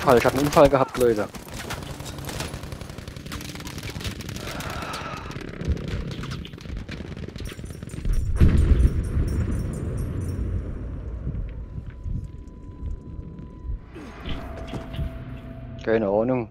Unfall. Ich habe einen Unfall gehabt, Leute. Keine Ahnung.